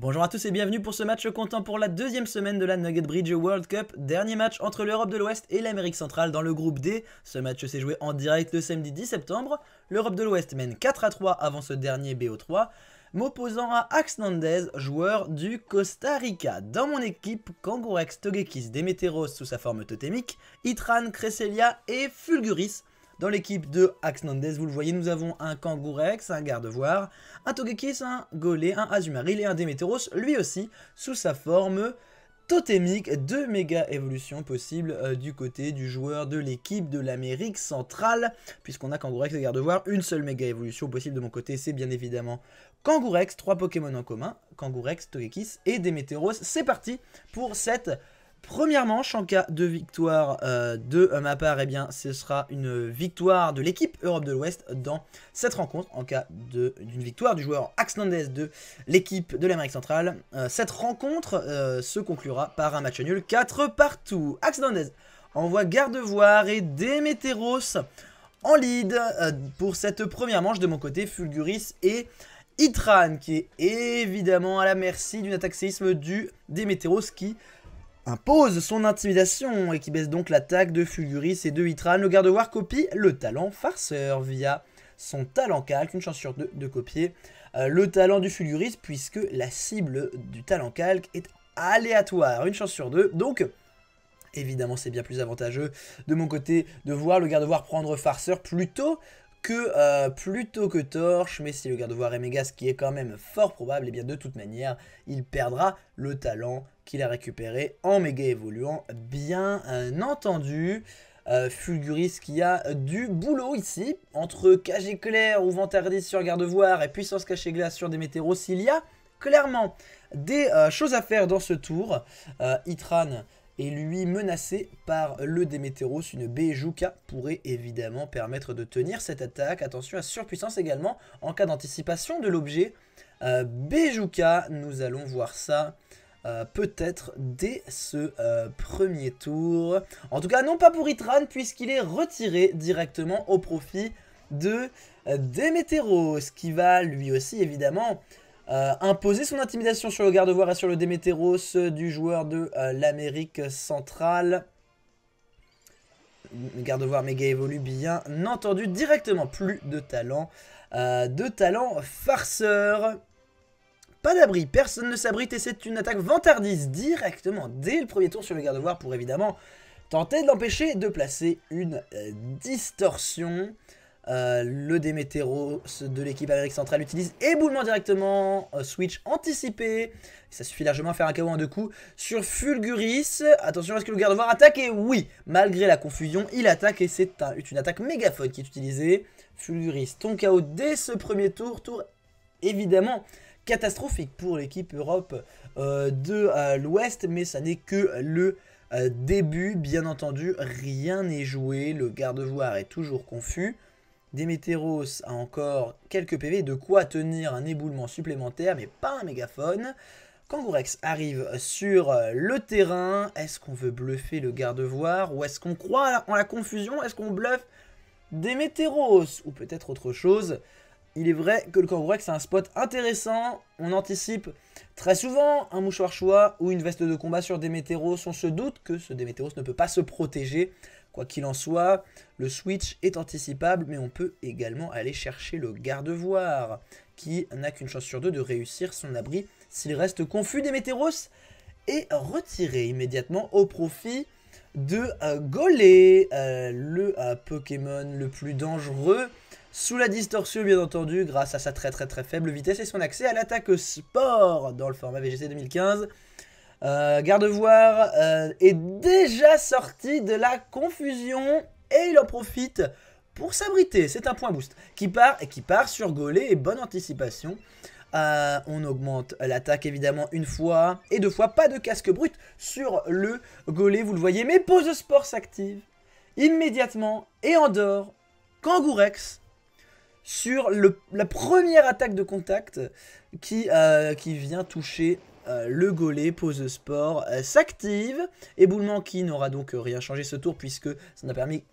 Bonjour à tous et bienvenue pour ce match comptant pour la deuxième semaine de la Nugget Bridge World Cup. Dernier match entre l'Europe de l'Ouest et l'Amérique centrale dans le groupe D. Ce match s'est joué en direct le samedi 10 septembre. L'Europe de l'Ouest mène 4 à 3 avant ce dernier BO3, m'opposant à Ax Nandez, joueur du Costa Rica. Dans mon équipe, Kangourex Togekis Demeteros sous sa forme totémique, Itran, Cresselia et Fulguris dans l'équipe de Axe Nandez, vous le voyez, nous avons un Kangourex, un Gardevoir, un Togekis, un Golé, un Azumaril et un Demeteros, lui aussi, sous sa forme totémique. Deux méga évolutions possibles euh, du côté du joueur de l'équipe de l'Amérique centrale, puisqu'on a Kangourex et Gardevoir. Une seule méga évolution possible de mon côté, c'est bien évidemment Kangourex, trois Pokémon en commun, Kangourex, Togekis et Demeteros. C'est parti pour cette Première manche, en cas de victoire euh, de ma part, eh bien, ce sera une victoire de l'équipe Europe de l'Ouest dans cette rencontre. En cas d'une victoire du joueur Axnandez de l'équipe de l'Amérique centrale, euh, cette rencontre euh, se conclura par un match nul 4 partout. Axnandez envoie Gardevoir et Demeteros en lead pour cette première manche de mon côté. Fulguris et Itran qui est évidemment à la merci d'une attaque séisme du Demeteros qui impose son intimidation et qui baisse donc l'attaque de Fulguris et de Hitran. Le garde-voir copie le talent farceur via son talent calque, une chance sur deux de copier euh, le talent du Fulguris puisque la cible du talent calque est aléatoire, une chance sur deux. Donc évidemment c'est bien plus avantageux de mon côté de voir le garde-voir prendre farceur plutôt que euh, plutôt que Torche, mais si le garde-voir est méga, ce qui est quand même fort probable, et eh bien de toute manière, il perdra le talent qu'il a récupéré en méga évoluant, bien euh, entendu. Euh, Fulguris qui a du boulot ici, entre cage éclair ou ventardis sur garde-voir et puissance cachée glace sur des météros, il y a clairement des choses à faire dans ce tour. Itran et lui menacé par le Demeteros. Une Bejuka pourrait évidemment permettre de tenir cette attaque. Attention à surpuissance également en cas d'anticipation de l'objet. Euh, Bejuka, nous allons voir ça euh, peut-être dès ce euh, premier tour. En tout cas, non pas pour Itran, puisqu'il est retiré directement au profit de Demeteros, qui va lui aussi évidemment euh, imposer son intimidation sur le garde-voir et sur le Demeteros du joueur de euh, l'Amérique centrale. Garde-voir méga évolue bien entendu directement. Plus de talent. Euh, de talent farceur. Pas d'abri, personne ne s'abrite et c'est une attaque vantardise directement dès le premier tour sur le garde-voir pour évidemment tenter de l'empêcher de placer une distorsion. Euh, le Demeteros de l'équipe Amérique centrale utilise éboulement directement, euh, switch anticipé. Ça suffit largement à faire un KO en deux coups sur Fulguris. Attention, est-ce que le garde-voir attaque? Et oui, malgré la confusion, il attaque et c'est une attaque mégaphone qui est utilisée. Fulguris, ton KO dès ce premier tour. Tour évidemment catastrophique pour l'équipe Europe euh, de l'Ouest, mais ça n'est que le début. Bien entendu, rien n'est joué. Le garde-voir est toujours confus. Demeteros a encore quelques PV, de quoi tenir un éboulement supplémentaire, mais pas un mégaphone. Kangourex arrive sur le terrain. Est-ce qu'on veut bluffer le garde-voir Ou est-ce qu'on croit en la confusion? Est-ce qu'on bluffe Demeteros Ou peut-être autre chose il est vrai que le Kangourex a un spot intéressant. On anticipe très souvent un mouchoir choix ou une veste de combat sur Demeteros. On se doute que ce Demeteros ne peut pas se protéger. Quoi qu'il en soit, le switch est anticipable, mais on peut également aller chercher le garde-voir, qui n'a qu'une chance sur deux de réussir son abri s'il reste confus. Demeteros est retiré immédiatement au profit de euh, Golé, euh, le euh, Pokémon le plus dangereux. Sous la distorsion, bien entendu, grâce à sa très très très faible vitesse et son accès à l'attaque sport dans le format VGC 2015. Euh, Gardevoir euh, est déjà sorti de la confusion et il en profite pour s'abriter. C'est un point boost qui part et qui part sur Golé et bonne anticipation. Euh, on augmente l'attaque évidemment une fois et deux fois. Pas de casque brut sur le Golé, vous le voyez. Mais pause sport s'active immédiatement et en dehors. Kangourex sur la première attaque de contact qui vient toucher euh, le golet, pose sport, euh, s'active. Éboulement qui n'aura donc rien changé ce tour puisque ça n'a permis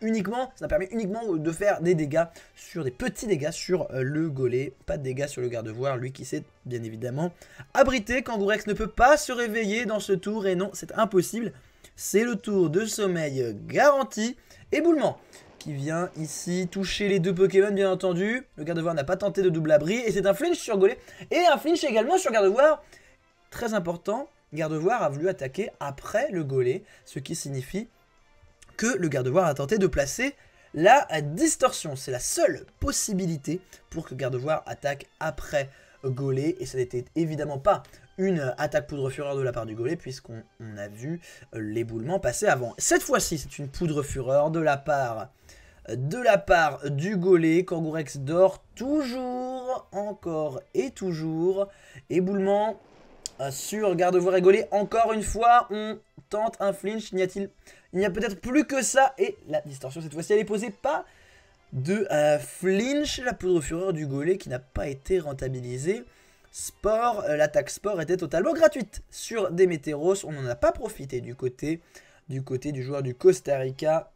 uniquement, ça uniquement de faire des dégâts sur des petits dégâts sur euh, le golet, pas de dégâts sur le garde-voir, lui qui s'est bien évidemment abrité. Kangourex ne peut pas se réveiller dans ce tour et non, c'est impossible. C'est le tour de sommeil garanti. Éboulement qui vient ici toucher les deux Pokémon bien entendu. Le garde-voir n'a pas tenté de double abri et c'est un flinch sur Golé et un flinch également sur garde-voir. Très important, garde-voir a voulu attaquer après le Golé, ce qui signifie que le garde-voir a tenté de placer la distorsion. C'est la seule possibilité pour que garde-voir attaque après Golé et ça n'était évidemment pas une attaque poudre fureur de la part du Golé puisqu'on a vu l'éboulement passer avant. Cette fois-ci, c'est une poudre fureur de la part de la part du Golé. Kangourex dort toujours, encore et toujours. Éboulement euh, sur garde-voie et Encore une fois, on tente un flinch. N'y a-t-il Il n'y a peut-être plus que ça. Et la distorsion, cette fois-ci, elle est posée pas de euh, flinch. La poudre fureur du Golé qui n'a pas été rentabilisée. Sport, euh, l'attaque sport était totalement gratuite sur Demeteros. On n'en a pas profité du côté, du côté du joueur du Costa Rica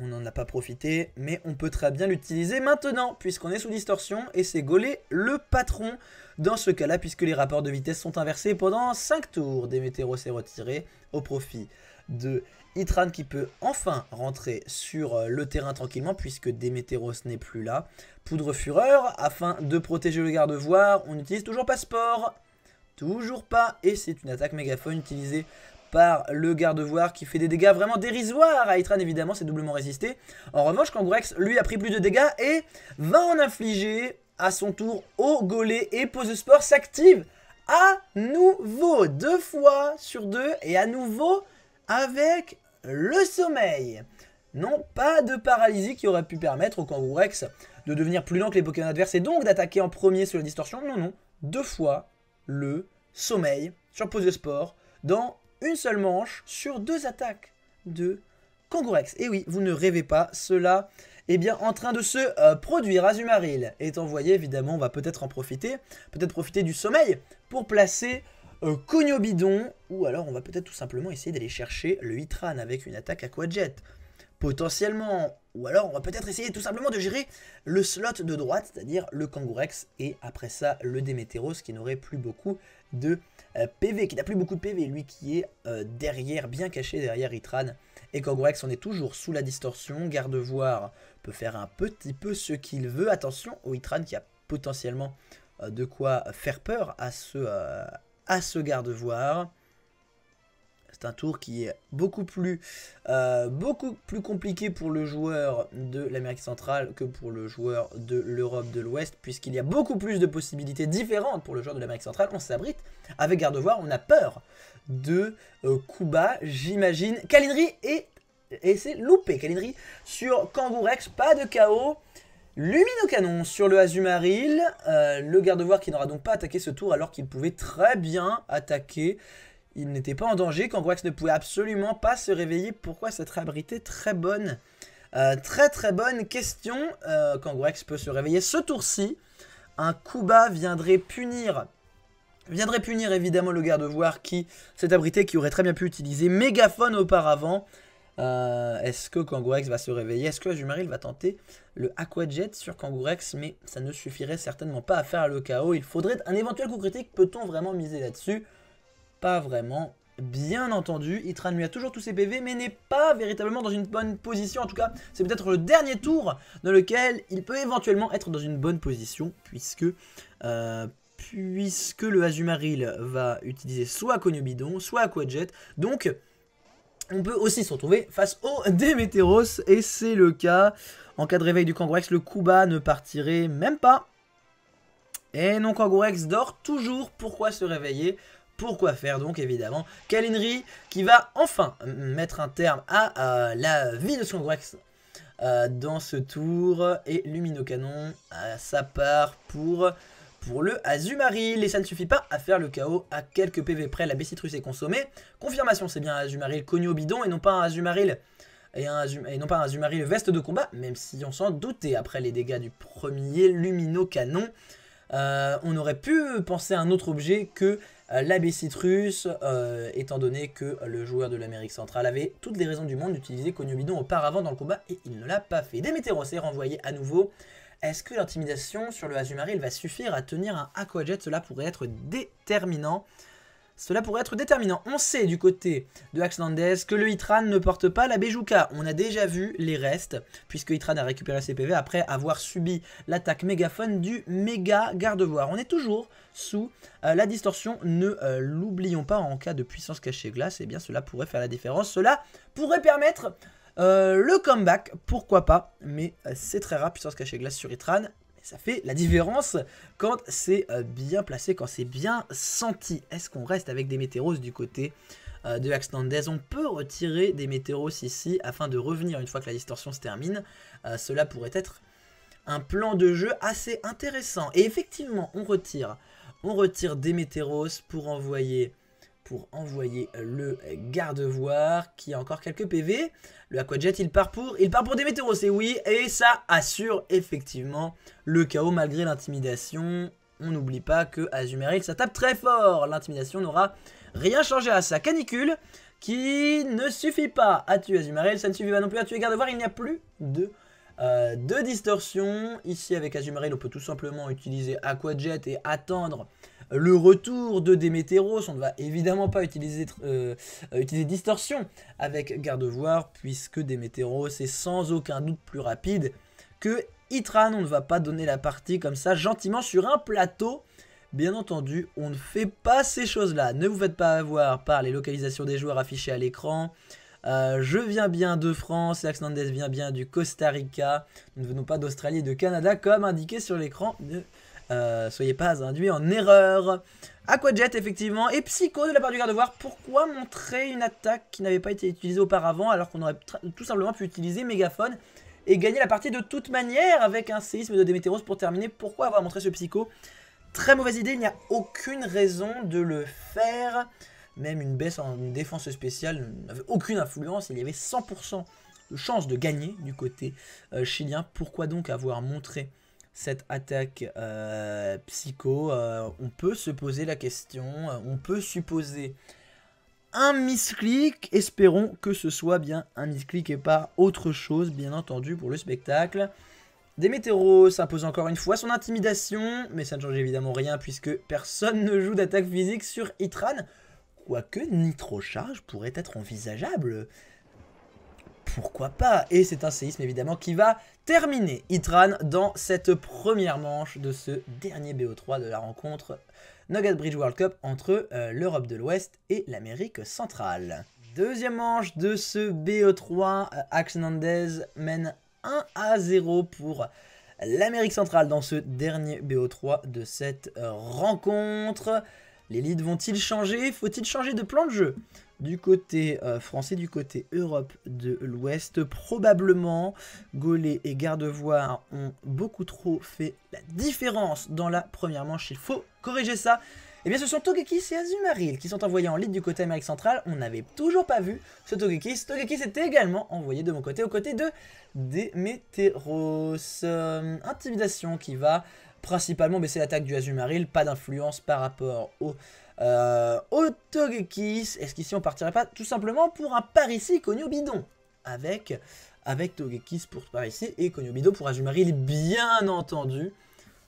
on n'en a pas profité, mais on peut très bien l'utiliser maintenant, puisqu'on est sous distorsion, et c'est Golé le patron dans ce cas-là, puisque les rapports de vitesse sont inversés pendant 5 tours. Demeteros est retiré au profit de Itran qui peut enfin rentrer sur euh, le terrain tranquillement, puisque Demeteros n'est plus là. Poudre Fureur, afin de protéger le garde-voir, on utilise toujours Passeport, toujours pas, et c'est une attaque mégaphone utilisée par le garde-voir qui fait des dégâts vraiment dérisoires à Itran évidemment c'est doublement résisté. En revanche Kangourex lui a pris plus de dégâts et va en infliger à son tour au Golé et Pose Sport s'active à nouveau deux fois sur deux et à nouveau avec le sommeil. Non, pas de paralysie qui aurait pu permettre au Kangourex de devenir plus lent que les Pokémon adverses et donc d'attaquer en premier sur la distorsion. Non, non, deux fois le sommeil sur Pose Sport dans une seule manche sur deux attaques de Kangourex. Et oui, vous ne rêvez pas, cela est bien en train de se euh, produire. Azumaril est envoyé, évidemment, on va peut-être en profiter, peut-être profiter du sommeil pour placer euh, Bidon, ou alors on va peut-être tout simplement essayer d'aller chercher le Hitran avec une attaque Aquajet. Potentiellement, ou alors on va peut-être essayer tout simplement de gérer le slot de droite, c'est-à-dire le Kangourex, et après ça le Demeteros qui n'aurait plus beaucoup de euh, PV, qui n'a plus beaucoup de PV, lui qui est euh, derrière, bien caché derrière Itran. Et Kangourex, on est toujours sous la distorsion. Garde-voir peut faire un petit peu ce qu'il veut. Attention au Itran qui a potentiellement euh, de quoi faire peur à ce, à ce garde-voir. C'est un tour qui est beaucoup plus, euh, beaucoup plus compliqué pour le joueur de l'Amérique centrale que pour le joueur de l'Europe de l'Ouest, puisqu'il y a beaucoup plus de possibilités différentes pour le joueur de l'Amérique centrale. On s'abrite avec garde-voir, on a peur de euh, Kuba, j'imagine. Kalinri et, et c'est loupé. Kalinri sur Kangourex, pas de KO. Luminocanon sur le Azumaril, euh, le garde-voir qui n'aura donc pas attaqué ce tour alors qu'il pouvait très bien attaquer il n'était pas en danger. Kangourex ne pouvait absolument pas se réveiller. Pourquoi s'être abrité Très bonne, euh, très très bonne question. Euh, Kangourex peut se réveiller ce tour-ci. Un Kuba viendrait punir viendrait punir évidemment le garde-voir qui s'est abrité, qui aurait très bien pu utiliser mégaphone auparavant. Euh, est-ce que Kangourex va se réveiller? Est-ce que Azumaril va tenter le Aquajet sur Kangourex Mais ça ne suffirait certainement pas à faire le KO. Il faudrait un éventuel coup critique. Peut-on vraiment miser là-dessus? Pas vraiment. Bien entendu, Itran lui a toujours tous ses PV, mais n'est pas véritablement dans une bonne position. En tout cas, c'est peut-être le dernier tour dans lequel il peut éventuellement être dans une bonne position, puisque, euh, puisque le Azumaril va utiliser soit Bidon, soit Aquajet. Donc, on peut aussi se retrouver face au Demeteros, et c'est le cas. En cas de réveil du Kangourex, le Kuba ne partirait même pas. Et non, Kangourex dort toujours. Pourquoi se réveiller? Pourquoi faire donc évidemment Kalinri qui va enfin mettre un terme à la vie de Skangrex euh, dans ce tour et Luminocanon à sa part pour, le Azumaril et ça ne suffit pas à faire le chaos à quelques PV près la Bessitrus est consommée. Confirmation c'est bien un Azumaril cogno bidon et non pas un Azumaril et, non pas un veste de combat même si on s'en doutait après les dégâts du premier Luminocanon. On aurait pu penser à un autre objet que l'abbé Citrus, étant donné que le joueur de l'Amérique centrale avait toutes les raisons du monde d'utiliser Cognobidon auparavant dans le combat et il ne l'a pas fait. Démétéros est renvoyé à nouveau. Est-ce que l'intimidation sur le Azumaril va suffire à tenir un Aquajet Cela pourrait être déterminant. Cela pourrait être déterminant. On sait du côté de Axlandez que le Hitran ne porte pas la Bejuka. On a déjà vu les restes, puisque Hitran a récupéré ses PV après avoir subi l'attaque mégaphone du méga garde-voir. On est toujours sous euh, la distorsion. Ne euh, l'oublions pas en cas de puissance cachée glace. Eh bien cela pourrait faire la différence. Cela pourrait permettre euh, le comeback, pourquoi pas? Mais c'est très rare, puissance cachée glace sur Hitran ça fait la différence quand c'est euh, bien placé, quand c'est bien senti. Est-ce qu'on reste avec des météros du côté euh, de Axnandez On peut retirer des météros ici afin de revenir une fois que la distorsion se termine. Euh, cela pourrait être un plan de jeu assez intéressant. Et effectivement, on retire, on retire des météros pour envoyer pour envoyer le garde-voir qui a encore quelques PV. Le Aquajet, il part pour, il part pour des météros, c'est oui, et ça assure effectivement le chaos malgré l'intimidation. On n'oublie pas que Azumaril, ça tape très fort. L'intimidation n'aura rien changé à sa canicule qui ne suffit pas à tuer Azumaril, ça ne suffit pas non plus à tuer garde-voir, il n'y a plus de... Euh, de distorsion, ici avec Azumaril on peut tout simplement utiliser Aquajet et attendre le retour de Démétéros. On ne va évidemment pas utiliser, euh, euh, utiliser Distorsion avec Garde-Voir, puisque Démétéros est sans aucun doute plus rapide que Itran. On ne va pas donner la partie comme ça gentiment sur un plateau. Bien entendu, on ne fait pas ces choses-là. Ne vous faites pas avoir par les localisations des joueurs affichées à l'écran. Euh, je viens bien de France et Axnandez vient bien du Costa Rica. Nous ne venons pas d'Australie et de Canada comme indiqué sur l'écran. Euh, soyez pas induits en erreur. Aquajet, effectivement, et Psycho de la part du garde-voir. Pourquoi montrer une attaque qui n'avait pas été utilisée auparavant alors qu'on aurait tout simplement pu utiliser Mégaphone et gagner la partie de toute manière avec un séisme de Démétéros pour terminer? Pourquoi avoir montré ce Psycho? Très mauvaise idée, il n'y a aucune raison de le faire. Même une baisse en défense spéciale n'avait aucune influence. Il y avait 100% de chance de gagner du côté euh, chilien. Pourquoi donc avoir montré cette attaque euh, psycho, euh, on peut se poser la question, euh, on peut supposer un misclick, espérons que ce soit bien un misclick et pas autre chose, bien entendu, pour le spectacle. Demetero s'impose encore une fois son intimidation, mais ça ne change évidemment rien puisque personne ne joue d'attaque physique sur Itran, quoique Nitro Charge pourrait être envisageable pourquoi pas Et c'est un séisme évidemment qui va terminer Itran dans cette première manche de ce dernier BO3 de la rencontre Nugget Bridge World Cup entre euh, l'Europe de l'Ouest et l'Amérique centrale. Deuxième manche de ce BO3, euh, Axe mène 1 à 0 pour l'Amérique centrale dans ce dernier BO3 de cette euh, rencontre. Les leads vont-ils changer? Faut-il changer de plan de jeu? Du côté euh, français, du côté Europe de l'Ouest, probablement Gaulet et Gardevoir ont beaucoup trop fait la différence dans la première manche. Il faut corriger ça. Eh bien ce sont Togekis et Azumaril qui sont envoyés en lead du côté Amérique centrale. On n'avait toujours pas vu ce Togekis. Togekis était également envoyé de mon côté aux côtés de Demeteros. Euh, intimidation qui va principalement baisser l'attaque du Azumaril. Pas d'influence par rapport au euh, Togekis, est-ce qu'ici on partirait pas tout simplement pour un Parisis Bidon? Avec, avec Togekis pour Parisis et Bidon pour Azumarill bien entendu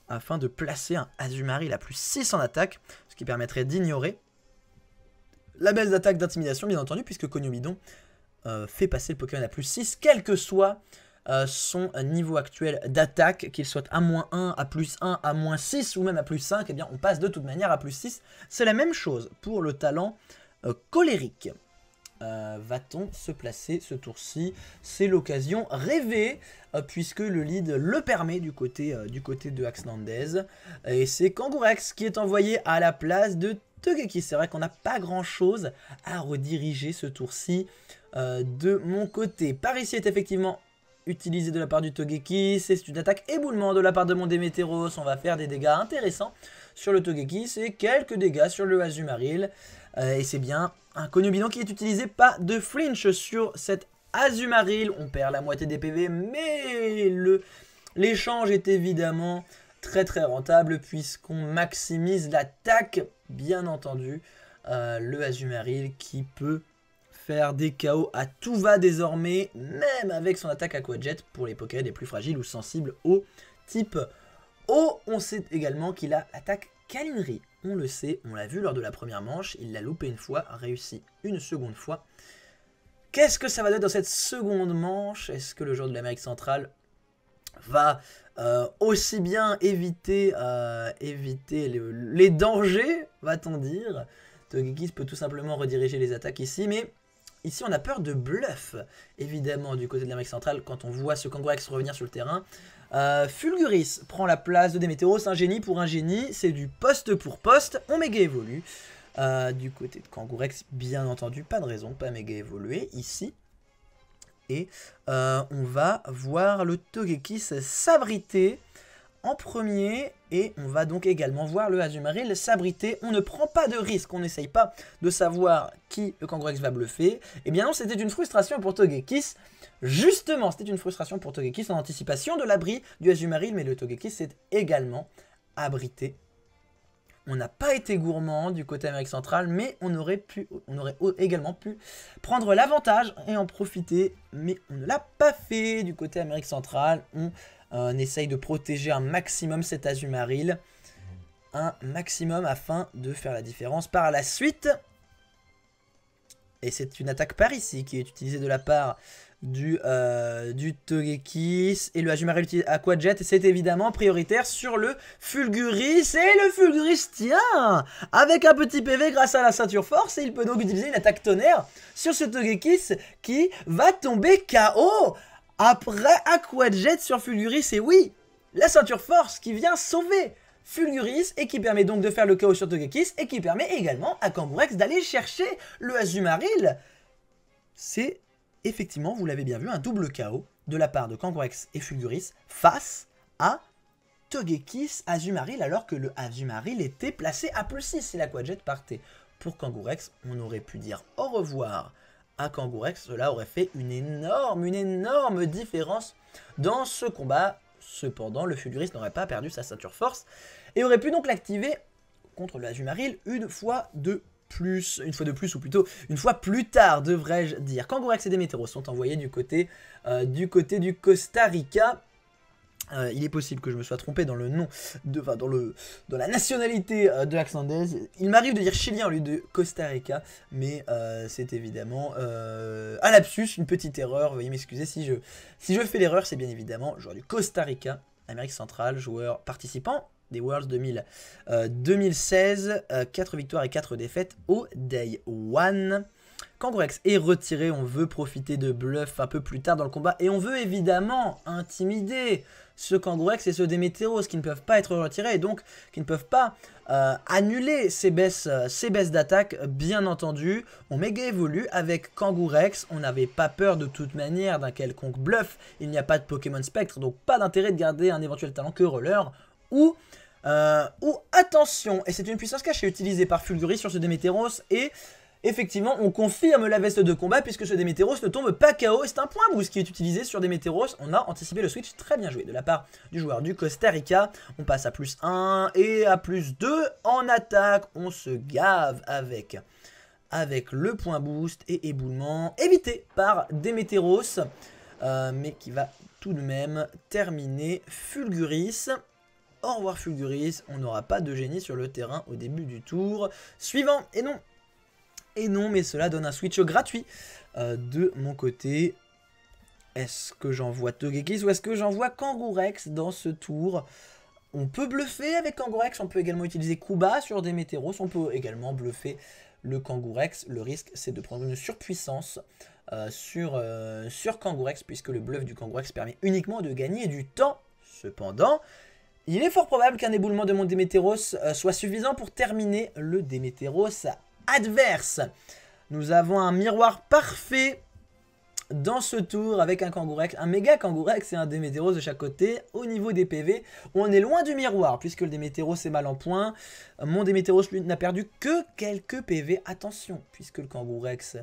afin de placer un Azumarill à plus 6 en attaque, ce qui permettrait d'ignorer la baisse d'attaque d'intimidation bien entendu puisque Cogno euh, fait passer le Pokémon à plus 6 quel que soit euh, son niveau actuel d'attaque, qu'il soit à moins 1, à plus 1, à moins 6 ou même à plus 5, et eh bien on passe de toute manière à plus 6. C'est la même chose pour le talent euh, colérique. Euh, va-t-on se placer ce tour-ci? C'est l'occasion rêvée, puisque le lead le permet du côté, de Axnandez. Et c'est Kangourex qui est envoyé à la place de Togeki. C'est vrai qu'on n'a pas grand-chose à rediriger ce tour-ci de mon côté. Par ici est effectivement utilisé de la part du Togeki. C'est une attaque éboulement de la part de mon Démétéros. On va faire des dégâts intéressants sur le Togeki. C'est quelques dégâts sur le Azumaril. Euh, et c'est bien un Konubidon qui est utilisé. Pas de flinch sur cette Azumaril. On perd la moitié des PV. Mais l'échange est évidemment très très rentable puisqu'on maximise l'attaque, bien entendu. Euh, le Azumaril qui peut faire des KO à tout va désormais, même avec son attaque Aquajet pour les Pokémon les plus fragiles ou sensibles au type O. On sait également qu'il a attaque Kalinerie. On le sait, on l'a vu lors de la première manche, il l'a loupé une fois, réussi une seconde fois. Qu'est-ce que ça va donner dans cette seconde manche? Est-ce que le joueur de l'Amérique centrale va euh, aussi bien éviter, euh, éviter les dangers, va-t-on dire? Togekis peut tout simplement rediriger les attaques ici, mais ici on a peur de bluff, évidemment, du côté de l'Amérique centrale, quand on voit ce Kangorax revenir sur le terrain. Euh, Fulguris prend la place de Demeteros, un génie pour un génie, c'est du poste pour poste, on méga évolue. du côté de Kangourex, bien entendu, pas de raison, pas méga évoluer ici. Et euh, on va voir le Togekis s'abriter en premier. Et on va donc également voir le Azumaril s'abriter. On ne prend pas de risque, on n'essaye pas de savoir qui le Kangourex va bluffer. Et eh bien non, c'était une frustration pour Togekis. Justement, c'était une frustration pour Togekis en anticipation de l'abri du Azumaril. Mais le Togekis s'est également abrité on n'a pas été gourmand du côté Amérique centrale, mais on aurait, pu, on aurait également pu prendre l'avantage et en profiter. Mais on ne l'a pas fait du côté Amérique centrale. Euh, essaye de protéger un maximum cet Azumaril. Un maximum afin de faire la différence par la suite. Et c'est une attaque par ici qui est utilisée de la part du, euh, Togekis et le Hajumaril Aquajet. C'est évidemment prioritaire sur le Fulguris. Et le Fulguris tient avec un petit PV grâce à la ceinture force. Et il peut donc utiliser une attaque tonnerre sur ce Togekis qui va tomber KO après Aquajet sur Fulguris. Et oui, la ceinture force qui vient sauver Fulguris et qui permet donc de faire le KO sur Togekis et qui permet également à Kangourex d'aller chercher le Azumaril. C'est effectivement, vous l'avez bien vu, un double KO de la part de Kangourex et Fulguris face à Togekis Azumaril alors que le Azumaril était placé à plus 6 et l'Aquajet partait. Pour Kangourex, on aurait pu dire au revoir à Kangourex, cela aurait fait une énorme, une énorme différence dans ce combat. Cependant, le Fulguris n'aurait pas perdu sa ceinture force et aurait pu donc l'activer contre le Azumaril une fois de plus, une fois de plus, ou plutôt une fois plus tard, devrais-je dire. Kangourex et Demeteros sont envoyés euh, du, côté du Costa Rica. Euh, il est possible que je me sois trompé dans le nom, de, dans, la nationalité euh, de Axandez. Il m'arrive de dire chilien au lieu de Costa Rica, mais c'est évidemment un lapsus, une petite erreur. Veuillez m'excuser si je, si je fais l'erreur, c'est bien évidemment joueur du Costa Rica, Amérique centrale, joueur participant des Worlds 2000, 2016, 4 victoires et 4 défaites au Day 1. Kangourex est retiré, on veut profiter de bluff un peu plus tard dans le combat et on veut évidemment intimider ce Kangourex et ce Demeteros qui ne peuvent pas être retirés et donc qui ne peuvent pas euh, annuler ces baisses, baisses d'attaque bien entendu. On méga évolue avec Kangourex, on n'avait pas peur de toute manière d'un quelconque bluff, il n'y a pas de Pokémon Spectre donc pas d'intérêt de garder un éventuel talent que Roller ou, euh, ou attention, et c'est une puissance cachée utilisée par Fulguris sur ce Demeteros, et effectivement on confirme la veste de combat puisque ce Demeteros ne tombe pas KO, c'est un point boost qui est utilisé sur Demeteros, on a anticipé le switch très bien joué de la part du joueur du Costa Rica, on passe à plus 1 et à plus 2 en attaque, on se gave avec avec le point boost et éboulement évité par Demeteros, euh, mais qui va tout de même terminer Fulguris. Au revoir Fulguris, on n'aura pas de génie sur le terrain au début du tour. Suivant, et non Et non, mais cela donne un switch gratuit euh, de mon côté. Est-ce que j'envoie Togekis ou est-ce que j'envoie Kangourex dans ce tour? On peut bluffer avec Kangourex, on peut également utiliser Kuba sur des Météros, on peut également bluffer le Kangourex. Le risque, c'est de prendre une surpuissance euh, sur, euh, sur Kangourex, puisque le bluff du Kangourex permet uniquement de gagner du temps. Cependant, il est fort probable qu'un éboulement de mon Démétéros soit suffisant pour terminer le Démétéros adverse. Nous avons un miroir parfait dans ce tour avec un Kangourex, un méga Kangourex et un Démétéros de chaque côté. Au niveau des PV, on est loin du miroir puisque le Démétéros est mal en point. Mon Démétéros n'a perdu que quelques PV. Attention, puisque le Kangourex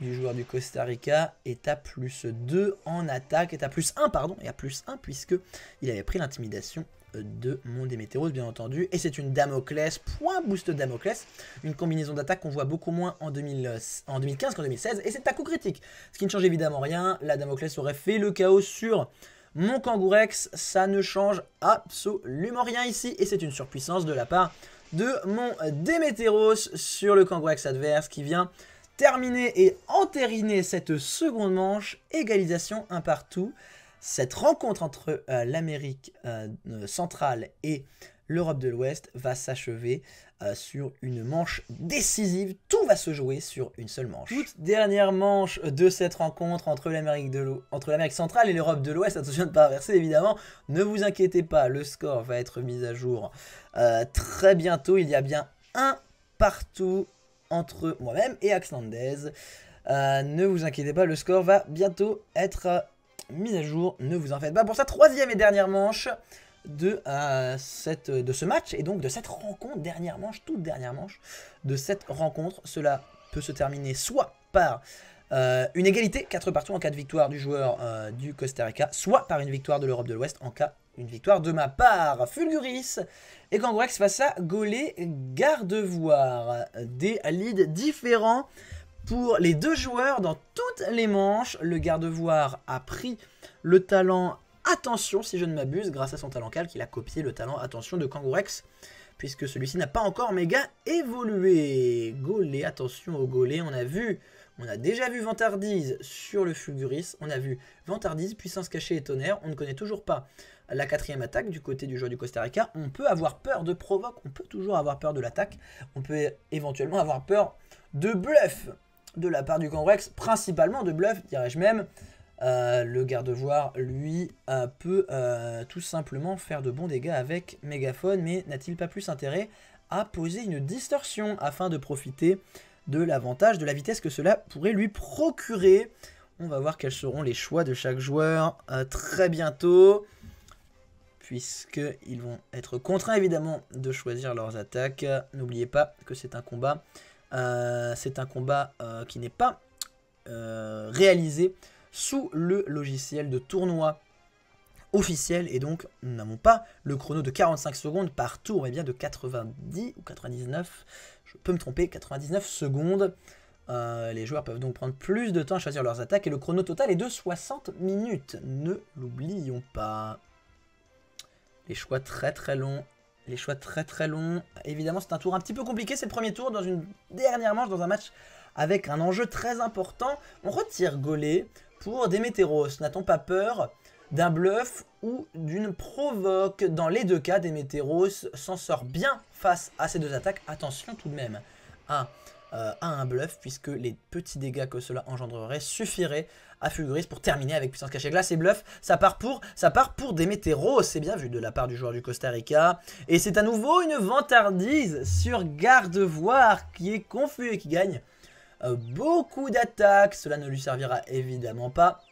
du joueur du Costa Rica est à plus 2 en attaque, est à plus 1 pardon, et à plus 1 puisque il avait pris l'intimidation de mon Démétéros, bien entendu. Et c'est une Damoclès, point boost Damoclès, une combinaison d'attaque qu'on voit beaucoup moins en, 2015 qu'en 2016. Et c'est à coup critique, ce qui ne change évidemment rien. La Damoclès aurait fait le chaos sur mon Kangourex, ça ne change absolument rien ici. Et c'est une surpuissance de la part de mon Démétéros sur le Kangourex adverse qui vient terminer et entériner cette seconde manche. Égalisation un partout. Cette rencontre entre euh, l'Amérique euh, centrale et l'Europe de l'Ouest va s'achever euh, sur une manche décisive. Tout va se jouer sur une seule manche. Toute dernière manche de cette rencontre entre l'Amérique centrale et l'Europe de l'Ouest. Attention de ne pas inverser évidemment. Ne vous inquiétez pas, le score va être mis à jour très bientôt. Il y a bien un partout entre moi-même et Axlandez. ne vous inquiétez pas, le score va bientôt être mise à jour, ne vous en faites pas. Pour sa troisième et dernière manche de, euh, cette, de ce match, et donc de cette rencontre, dernière manche, toute dernière manche, de cette rencontre, cela peut se terminer soit par euh, une égalité, 4 partout en cas de victoire du joueur euh, du Costa Rica, soit par une victoire de l'Europe de l'Ouest en cas une victoire de ma part. Fulguris et Kangourex face à Gaulet Gardevoir. Des leads différents pour les deux joueurs dans toutes les manches. Le garde-voir a pris le talent Attention, si je ne m'abuse, grâce à son talent calque, il a copié le talent Attention de Kangourex, puisque celui-ci n'a pas encore méga évolué. Golé, attention au Golé, on a vu, on a déjà vu Vantardise sur le Fulguris, on a vu Vantardise, puissance cachée et tonnerre, on ne connaît toujours pas la quatrième attaque du côté du joueur du Costa Rica. On peut avoir peur de provoque, on peut toujours avoir peur de l'attaque, on peut éventuellement avoir peur de bluff de la part du Cambrex, principalement de bluff, dirais-je même. Euh, le garde-voir, lui, euh, peut euh, tout simplement faire de bons dégâts avec mégaphone, mais n'a-t-il pas plus intérêt à poser une distorsion afin de profiter de l'avantage, de la vitesse que cela pourrait lui procurer? On va voir quels seront les choix de chaque joueur très bientôt, puisqu'ils vont être contraints évidemment de choisir leurs attaques. N'oubliez pas que c'est un combat c'est un combat euh, qui n'est pas euh, réalisé sous le logiciel de tournoi officiel. Et donc nous n'avons pas le chrono de 45 secondes par tour mais bien de 90 ou 99 je peux me tromper 99 secondes. Les joueurs peuvent donc prendre plus de temps à choisir leurs attaques et le chrono total est de 60 minutes. Ne l'oublions pas. Les choix très très longs les choix très très longs. Évidemment, c'est un tour un petit peu compliqué. C'est le premier tour dans une dernière manche, dans un match avec un enjeu très important. On retire Golé pour Démétéros. N'a-t-on pas peur d'un bluff ou d'une provoque? Dans les deux cas, Démétéros s'en sort bien face à ces deux attaques. Attention tout de même à euh, à un bluff, puisque les petits dégâts que cela engendrerait suffiraient à Fulguris pour terminer avec puissance cachée glace et bluff. Ça part pour, ça part pour Demeteros, c'est bien vu de la part du joueur du Costa Rica. Et c'est à nouveau une vantardise sur Gardevoir qui est confus et qui gagne euh, beaucoup d'attaques. Cela ne lui servira évidemment pas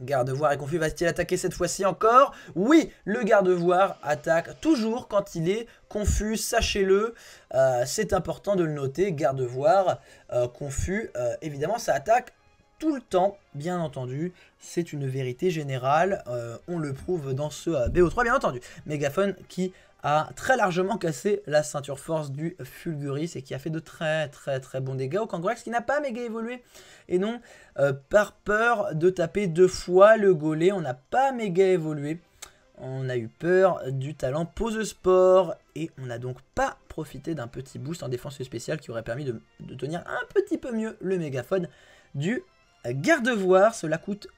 Garde-voir et confus va-t-il attaquer cette fois-ci encore? Oui, le garde-voir attaque toujours quand il est confus, sachez-le. Euh, c'est important de le noter, garde-voir euh, confus, évidemment ça attaque tout le temps, bien entendu. C'est une vérité générale, on le prouve dans ce BO3, bien entendu. Mégaphone qui a très largement cassé la ceinture force du Fulguris et qui a fait de très très très bons dégâts au Kangourex qui n'a pas méga évolué. Et non, euh, par peur de taper deux fois le Golé, on n'a pas méga évolué. On a eu peur du talent pose sport et on n'a donc pas profité d'un petit boost en défense spéciale qui aurait permis de tenir un petit peu mieux le mégaphone du garde-voir. Cela coûte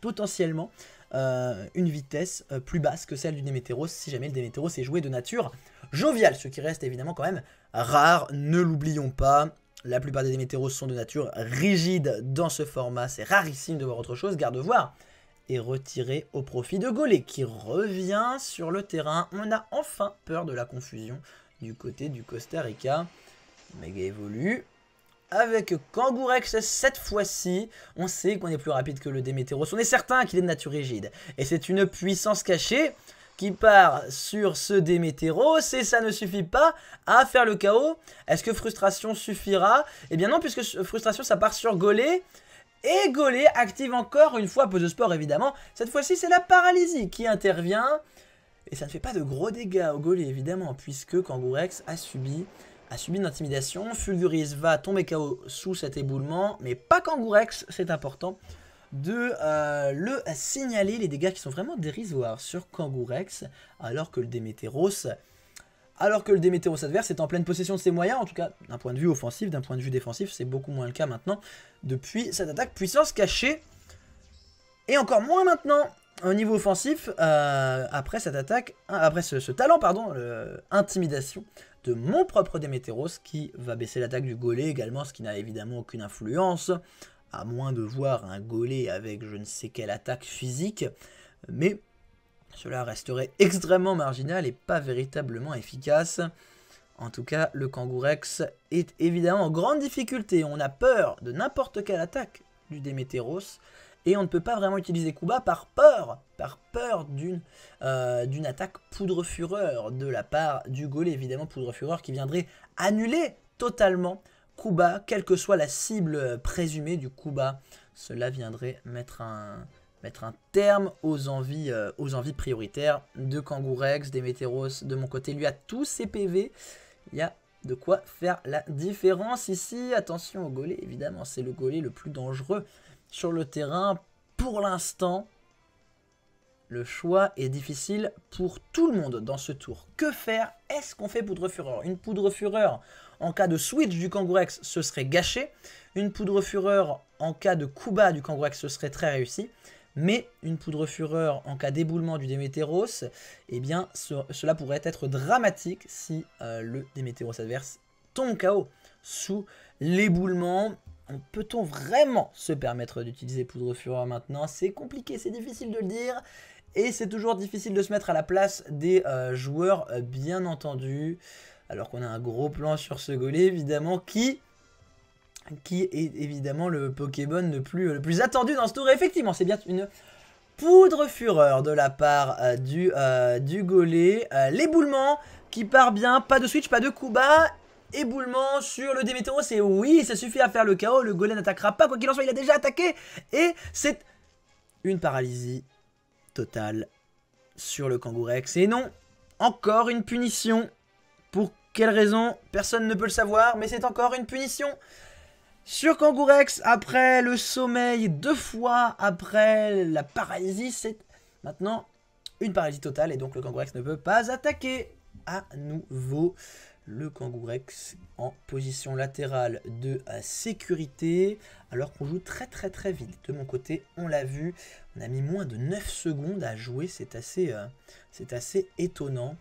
potentiellement euh, une vitesse euh, plus basse que celle du Démétéros si jamais le Démétéros est joué de nature joviale, ce qui reste évidemment quand même rare, ne l'oublions pas. La plupart des Démétéros sont de nature rigide dans ce format, c'est rarissime de voir autre chose, garde voir. Et retiré au profit de Golé qui revient sur le terrain. On a enfin peur de la confusion du côté du Costa Rica. Mega évolue avec Kangourex cette fois-ci, on sait qu'on est plus rapide que le Démétéros. On est certain qu'il est de nature rigide. Et c'est une puissance cachée qui part sur ce Démétéros et ça ne suffit pas à faire le chaos. Est-ce que frustration suffira? Eh bien non, puisque frustration ça part sur Golé. Et Golé active encore une fois Pose Sport évidemment. Cette fois-ci c'est la paralysie qui intervient. Et ça ne fait pas de gros dégâts au goalie évidemment, puisque Kangourex a subi, a subi une intimidation. Fulguris va tomber KO sous cet éboulement, mais pas Kangourex, c'est important de euh, le signaler, les dégâts qui sont vraiment dérisoires sur Kangourex, alors que le Démétéros alors que le Démétéros adverse est en pleine possession de ses moyens, en tout cas d'un point de vue offensif, d'un point de vue défensif, c'est beaucoup moins le cas maintenant, depuis cette attaque puissance cachée, et encore moins maintenant au niveau offensif, euh, après cette attaque, après ce, talent, pardon, intimidation de mon propre Démétéros, qui va baisser l'attaque du Golé également, ce qui n'a évidemment aucune influence, à moins de voir un Golé avec je ne sais quelle attaque physique, mais cela resterait extrêmement marginal et pas véritablement efficace. En tout cas, le Kangourex est évidemment en grande difficulté. On a peur de n'importe quelle attaque du Démétéros. Et on ne peut pas vraiment utiliser Kuba par peur, par peur d'une euh, attaque poudre fureur de la part du Golé. Évidemment, poudre fureur qui viendrait annuler totalement Kuba, quelle que soit la cible présumée du Kuba. Cela viendrait mettre un, terme aux envies, euh, aux envies prioritaires de Kangourex, des Météros. De mon côté, lui a tous ses PV. Il y a de quoi faire la différence ici. Attention au goalet, évidemment, c'est le goalet le plus dangereux sur le terrain. Pour l'instant, le choix est difficile pour tout le monde dans ce tour. Que faire? Est-ce qu'on fait poudre fureur? Une poudre fureur en cas de switch du Kangourex, ce serait gâché. Une poudre fureur en cas de Kuba du Kangourex, ce serait très réussi mais une poudre fureur en cas d'éboulement du Démétéros, eh bien cela pourrait être dramatique si euh, le Démétéros adverse tombe KO sous l'éboulement. Peut-on vraiment se permettre d'utiliser poudre fureur maintenant? C'est compliqué, c'est difficile de le dire. Et c'est toujours difficile de se mettre à la place des euh, joueurs, euh, bien entendu. Alors qu'on a un gros plan sur ce golet, évidemment, qui qui est évidemment le Pokémon le plus, le plus attendu dans ce tour. effectivement, c'est bien une poudre fureur de la part euh, du, du Golé. Euh, l'éboulement qui part bien, pas de switch, pas de coup bas. Éboulement sur le Démétéros et oui, ça suffit à faire le chaos. Le Golé n'attaquera pas, quoi qu'il en soit, il a déjà attaqué. Et c'est une paralysie totale sur le Kangourex. Et non, encore une punition. Pour quelle raison Personne ne peut le savoir, mais c'est encore une punition. Sur Kangourex, après le sommeil, deux fois après la paralysie, c'est maintenant une paralysie totale et donc le Kangourex ne peut pas attaquer à nouveau le Kangourex en position latérale de sécurité alors qu'on joue très très très vite. De mon côté, on l'a vu, on a mis moins de 9 secondes à jouer, c'est assez, euh, étonnant.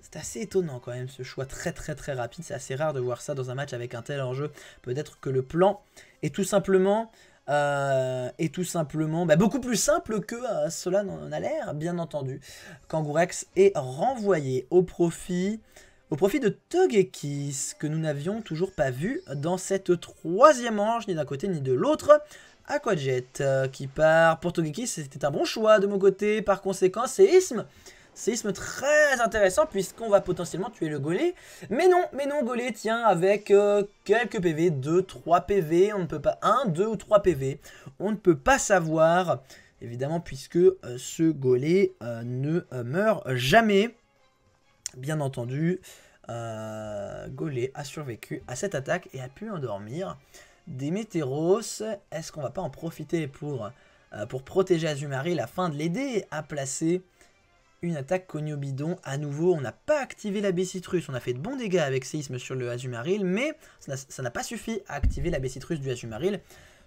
C'est assez étonnant quand même ce choix très très très rapide. C'est assez rare de voir ça dans un match avec un tel enjeu. Peut-être que le plan est tout simplement, euh, tout simplement bah, beaucoup plus simple que euh, cela n'en a l'air, bien entendu. Kangourex est renvoyé au profit, au profit de Togekis, que nous n'avions toujours pas vu dans cette troisième manche, ni d'un côté ni de l'autre. Aquajet euh, qui part pour Togekis, c'était un bon choix de mon côté. Par conséquent, Ism Séisme très intéressant puisqu'on va potentiellement tuer le Golé. Mais non, mais non, Golé tient avec euh, quelques PV, 2, 3 PV, on ne peut pas, 1, 2 ou 3 PV. On ne peut pas savoir, évidemment, puisque euh, ce Golé ne meurt jamais. Bien entendu, Golé a survécu à cette attaque et a pu endormir des. Est-ce qu'on va pas en profiter pour, pour protéger Azumarill afin de l'aider à placer une attaque cogno bidon. À nouveau, on n'a pas activé la. On a fait de bons dégâts avec séisme sur le Azumaril, mais ça n'a pas suffi à activer la Citrus du Azumaril.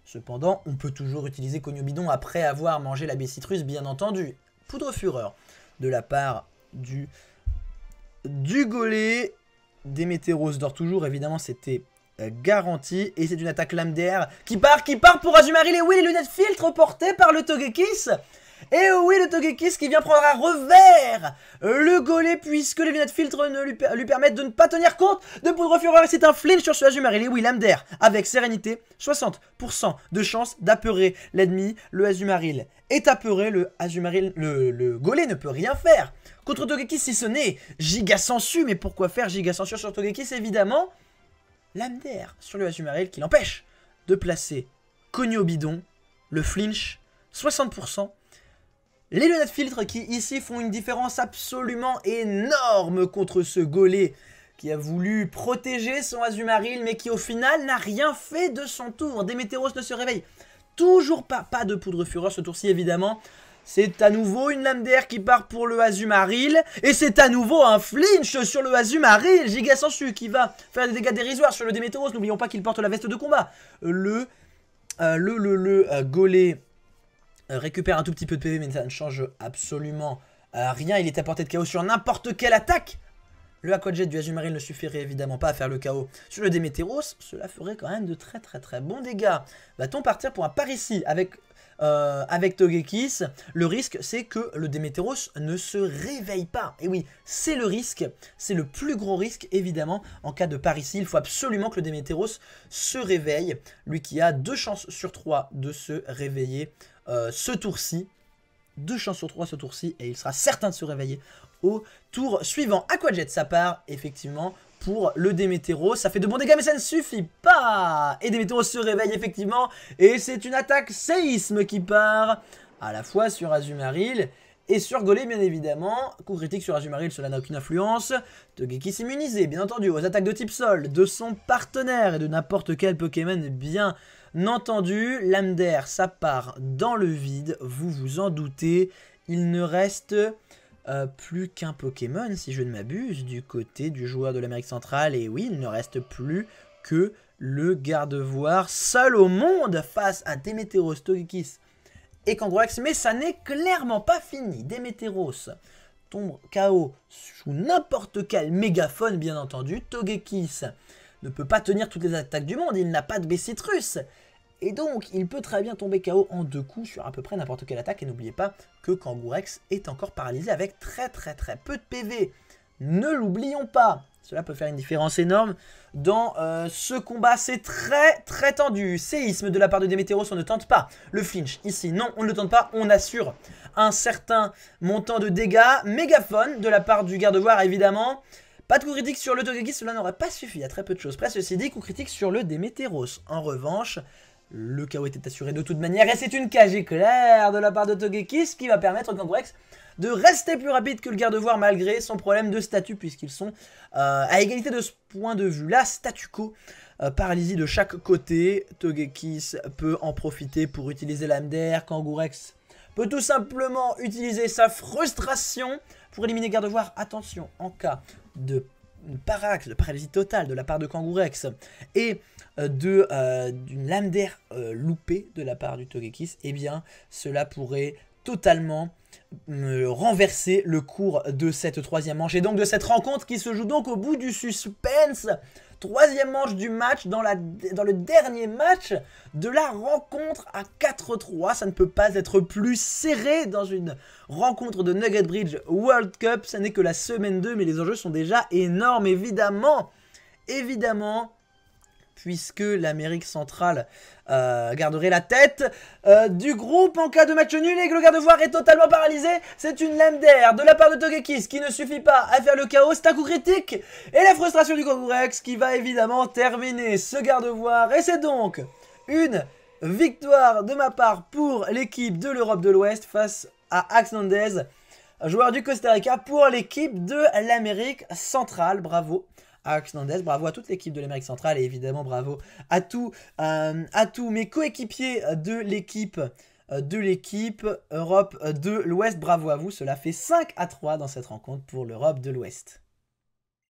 Cependant, on peut toujours utiliser cogno bidon après avoir mangé la Citrus, bien entendu. Poudre fureur de la part du, du Golé. Démétéros dort toujours, évidemment, c'était euh, garanti. Et c'est une attaque lame d'air qui part, qui part pour Azumaril. Et oui, les lunettes filtres portées par le Togekis et oui, le Togekis qui vient prendre un revers Le Golé, puisque les lunettes filtres ne lui, permettent de ne pas tenir compte de Poudre Fureur. C'est un flinch sur ce Azumarill. Et oui, d'air avec sérénité, 60% de chance d'apeurer l'ennemi. Le Azumarill est apeuré, le Azumarill, le, le Golé ne peut rien faire. Contre Togekis, si ce n'est giga sensu. Mais pourquoi faire giga sensu sur Togekis Évidemment, d'air sur le Azumarill qui l'empêche de placer Cogno Bidon, le flinch, 60%. Les lunettes filtres qui ici font une différence absolument énorme contre ce Golé qui a voulu protéger son Azumaril mais qui au final n'a rien fait de son tour. Demeteros ne se réveille toujours pas. Pas de poudre fureur ce tour-ci évidemment. C'est à nouveau une lame d'air qui part pour le Azumaril. Et c'est à nouveau un flinch sur le Azumaril. Giga Sensu qui va faire des dégâts dérisoires sur le Demeteros. N'oublions pas qu'il porte la veste de combat. Le, euh, le, le, le euh, récupère un tout petit peu de PV, mais ça ne change absolument euh, rien. Il est à portée de KO sur n'importe quelle attaque. Le Aquajet du Azumaril ne suffirait évidemment pas à faire le KO sur le Demeteros. Cela ferait quand même de très très très bons dégâts. Va-t-on partir pour un par ici avec, euh, avec Togekis Le risque, c'est que le Demeteros ne se réveille pas. Et oui, c'est le risque. C'est le plus gros risque, évidemment, en cas de par ici. Il faut absolument que le Demeteros se réveille. Lui qui a deux chances sur trois de se réveiller euh, ce tour-ci. Deux chances sur trois ce tour-ci et il sera certain de se réveiller au tour suivant. Aquajet sa part, effectivement, pour le Demeteros. Ça fait de bons dégâts, mais ça ne suffit pas. Et Demeteros se réveille, effectivement. Et c'est une attaque séisme qui part à la fois sur Azumaril et sur Golem, bien évidemment. Coup critique sur Azumaril, cela n'a aucune influence. Togeki s'immunisé, bien entendu, aux attaques de type sol, de son partenaire et de n'importe quel Pokémon bien entendu. Lame d'air, ça part dans le vide, vous vous en doutez. Il ne reste euh, plus qu'un Pokémon, si je ne m'abuse, du côté du joueur de l'Amérique centrale. Et oui, il ne reste plus que le garde-voir seul au monde face à Demeteros, Togekis et Kangorax. Mais ça n'est clairement pas fini. Demeteros tombe KO sous n'importe quel mégaphone, bien entendu. Togekis ne peut pas tenir toutes les attaques du monde, il n'a pas de Bessitrus. Et donc, il peut très bien tomber KO en deux coups sur à peu près n'importe quelle attaque. Et n'oubliez pas que Kangourex est encore paralysé avec très très très peu de PV. Ne l'oublions pas. Cela peut faire une différence énorme dans euh, ce combat. C'est très très tendu. Séisme de la part de Demeteros, on ne tente pas. Le flinch, ici, non, on ne le tente pas. On assure un certain montant de dégâts. Mégaphone de la part du garde-voir, évidemment. Pas de coup critique sur le Togeki, cela n'aurait pas suffi. Il y a très peu de choses. Près, ceci dit, coup critique sur le Demeteros. En revanche, le KO était assuré de toute manière et c'est une KG claire de la part de Togekis qui va permettre au Kangourex de rester plus rapide que le garde-voir malgré son problème de statut puisqu'ils sont euh, à égalité de ce point de vue. Là, statu quo, euh, paralysie de chaque côté. Togekis peut en profiter pour utiliser l'âme d'air. Kangourex peut tout simplement utiliser sa frustration pour éliminer garde-voir. Attention, en cas de parax, de paralysie totale de la part de Kangourex et euh, euh, d'une lame d'air euh, loupée de la part du Togekis, eh bien cela pourrait totalement renverser le cours de cette troisième manche et donc de cette rencontre qui se joue donc au bout du suspense troisième manche du match dans, la, dans le dernier match de la rencontre à 4-3. Ça ne peut pas être plus serré dans une rencontre de Nugget Bridge World Cup. Ça n'est que la semaine 2, mais les enjeux sont déjà énormes, évidemment. Évidemment, puisque l'Amérique centrale euh, garderait la tête euh, du groupe en cas de match nul et que le garde-voir est totalement paralysé. C'est une lame d'air de la part de Togekis qui ne suffit pas à faire le chaos, c'est un coup critique. Et la frustration du Kangourex qui va évidemment terminer ce garde-voir. Et c'est donc une victoire de ma part pour l'équipe de l'Europe de l'Ouest face à Ax Nandez, joueur du Costa Rica pour l'équipe de l'Amérique centrale. Bravo Nandez. Bravo à toute l'équipe de l'Amérique centrale et évidemment bravo à, tout, euh, à tous mes coéquipiers de l'équipe euh, de l'équipe Europe de l'Ouest. Bravo à vous, cela fait 5 à 3 dans cette rencontre pour l'Europe de l'Ouest.